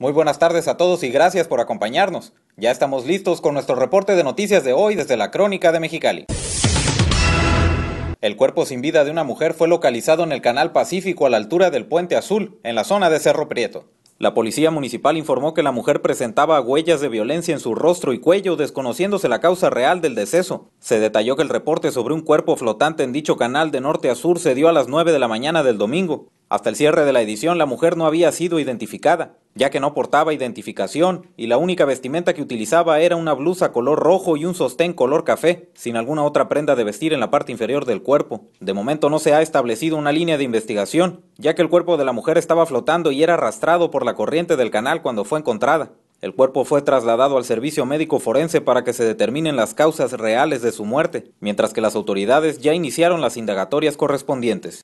Muy buenas tardes a todos y gracias por acompañarnos. Ya estamos listos con nuestro reporte de noticias de hoy desde la Crónica de Mexicali. El cuerpo sin vida de una mujer fue localizado en el Canal Pacífico a la altura del Puente Azul, en la zona de Cerro Prieto. La policía municipal informó que la mujer presentaba huellas de violencia en su rostro y cuello, desconociéndose la causa real del deceso. Se detalló que el reporte sobre un cuerpo flotante en dicho canal de norte a sur se dio a las 9 de la mañana del domingo. Hasta el cierre de la edición, la mujer no había sido identificada, ya que no portaba identificación y la única vestimenta que utilizaba era una blusa color rojo y un sostén color café, sin alguna otra prenda de vestir en la parte inferior del cuerpo. De momento no se ha establecido una línea de investigación, ya que el cuerpo de la mujer estaba flotando y era arrastrado por la corriente del canal cuando fue encontrada. El cuerpo fue trasladado al servicio médico forense para que se determinen las causas reales de su muerte, mientras que las autoridades ya iniciaron las indagatorias correspondientes.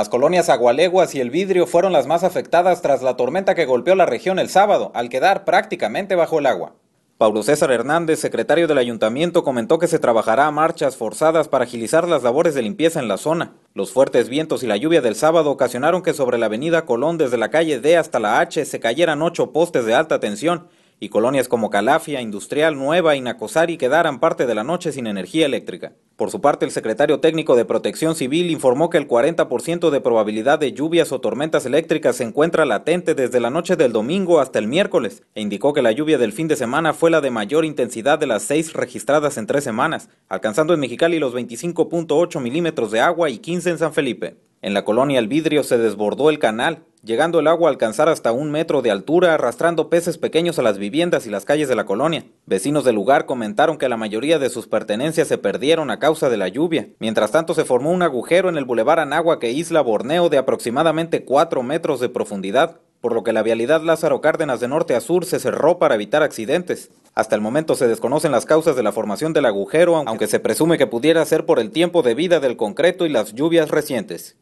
Las colonias Agualeguas y El Vidrio fueron las más afectadas tras la tormenta que golpeó la región el sábado, al quedar prácticamente bajo el agua. Paulo César Hernández, secretario del ayuntamiento, comentó que se trabajará a marchas forzadas para agilizar las labores de limpieza en la zona. Los fuertes vientos y la lluvia del sábado ocasionaron que sobre la avenida Colón desde la calle D hasta la H se cayeran ocho postes de alta tensión y colonias como Calafia, Industrial, Nueva y Nacosari quedaran parte de la noche sin energía eléctrica. Por su parte, el secretario técnico de Protección Civil informó que el 40% de probabilidad de lluvias o tormentas eléctricas se encuentra latente desde la noche del domingo hasta el miércoles, e indicó que la lluvia del fin de semana fue la de mayor intensidad de las seis registradas en tres semanas, alcanzando en Mexicali los 25.8 milímetros de agua y 15 en San Felipe. En la colonia El Vidrio se desbordó el canal, llegando el agua a alcanzar hasta un metro de altura, arrastrando peces pequeños a las viviendas y las calles de la colonia. Vecinos del lugar comentaron que la mayoría de sus pertenencias se perdieron a causa de la lluvia. Mientras tanto, se formó un agujero en el bulevar que Isla Borneo de aproximadamente 4 metros de profundidad, por lo que la vialidad Lázaro Cárdenas de norte a sur se cerró para evitar accidentes. Hasta el momento se desconocen las causas de la formación del agujero, aunque se presume que pudiera ser por el tiempo de vida del concreto y las lluvias recientes.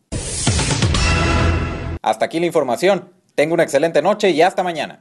Hasta aquí la información. Tengo una excelente noche y hasta mañana.